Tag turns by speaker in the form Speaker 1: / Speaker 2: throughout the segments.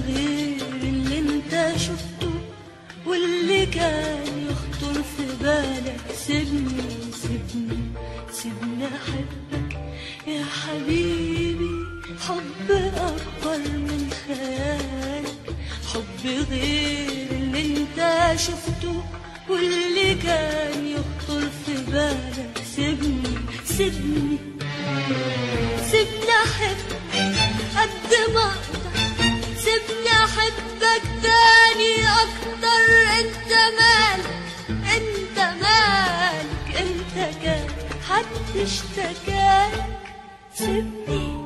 Speaker 1: غير اللي انت شفته واللي كان يخطر في بالك. سيبني سيبني سيبني أحبك يا حبيبي. حب أكبر من خيالك. حب غير اللي انت شفته واللي كان يخطر في بالك. سيبني سيبني. işte gel şimdi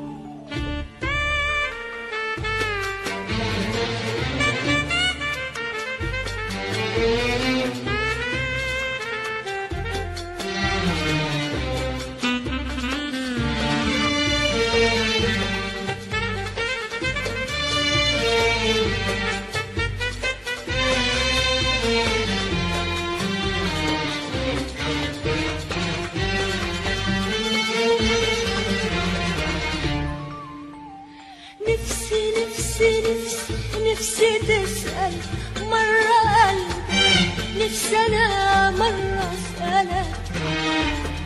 Speaker 1: نفسي تسأل مرة قلبي نفسي أنا مرة أسألك.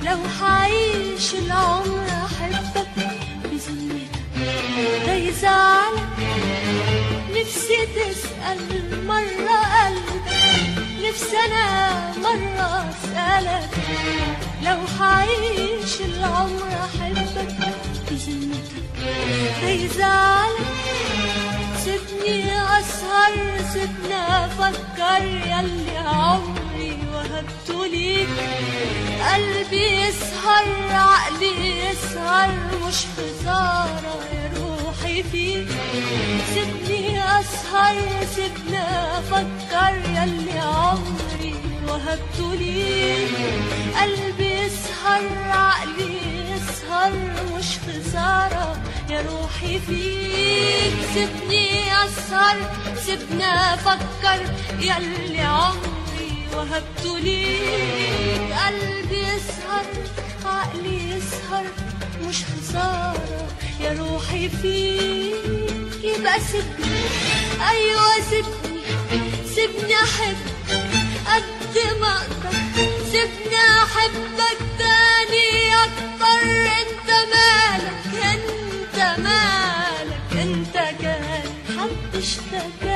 Speaker 1: لو هعيش العمر أحبك بذمتك ده يزعلك. نفسي تسأل مرة قلبي نفسي أنا مرة أسألك. لو هعيش العمر أحبك بذمتك ده يزعلك. سيبني أسهر سيبني أفكر ياللي عمري وهبته ليك. قلبي يسهر عقلي يسهر مش خسارة يا روحي فيك. سيبني أسهر سيبني أفكر ياللي عمري وهبته ليك. قلبي يسهر عقلي يسهر مش خسارة روحي فيك سيبني أسهر سيبني أفكر. ياللي عمري وهبته ليك قلبي يسهر عقلي يسهر. مش خسارة يا روحي فيك. يبقى سيبني أيوة سيبني سيبني أحبك قد ما أقدر. سيبني أحبك 是的。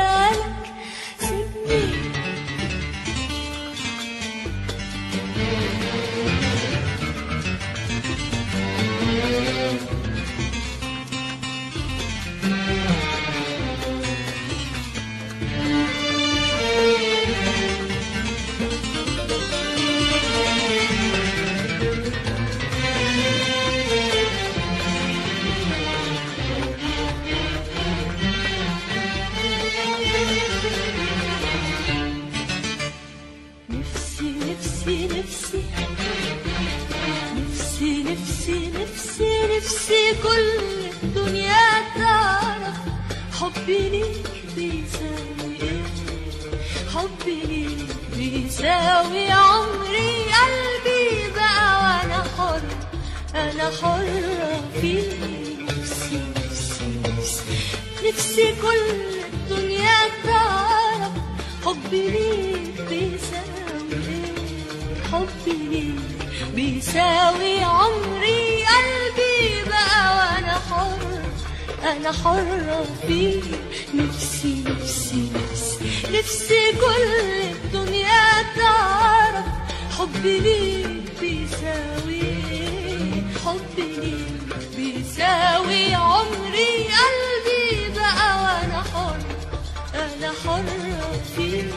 Speaker 1: كل الدنيا تعرف حبي ليك بيساوي إيه حبي ليك بيساوي عمري قلبي بقى وأنا حر أنا حرة نفسي نفسي. نفسي كل الدنيا تعرف حبي ليك بيساوي إيه حبي ليك بيساوي أنا حرة فيك نفسي نفسي نفسي. نفسي كل الدنيا تعرف حبي ليك بيساوي حبي ليك بيساوي. عمري قلبي بقى وأنا حر أنا حرة فيك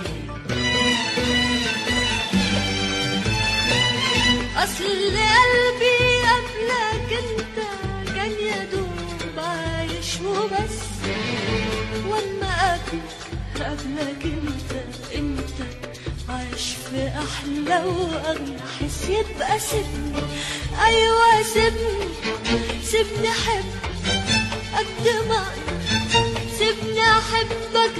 Speaker 1: أصل قلبي وبس واما قبلك قبلك انت أنت. عايش في أحلى واغلى حس يبقى سيبني أيوه سيبني سيبني أحب قد ما. سيبني أحبك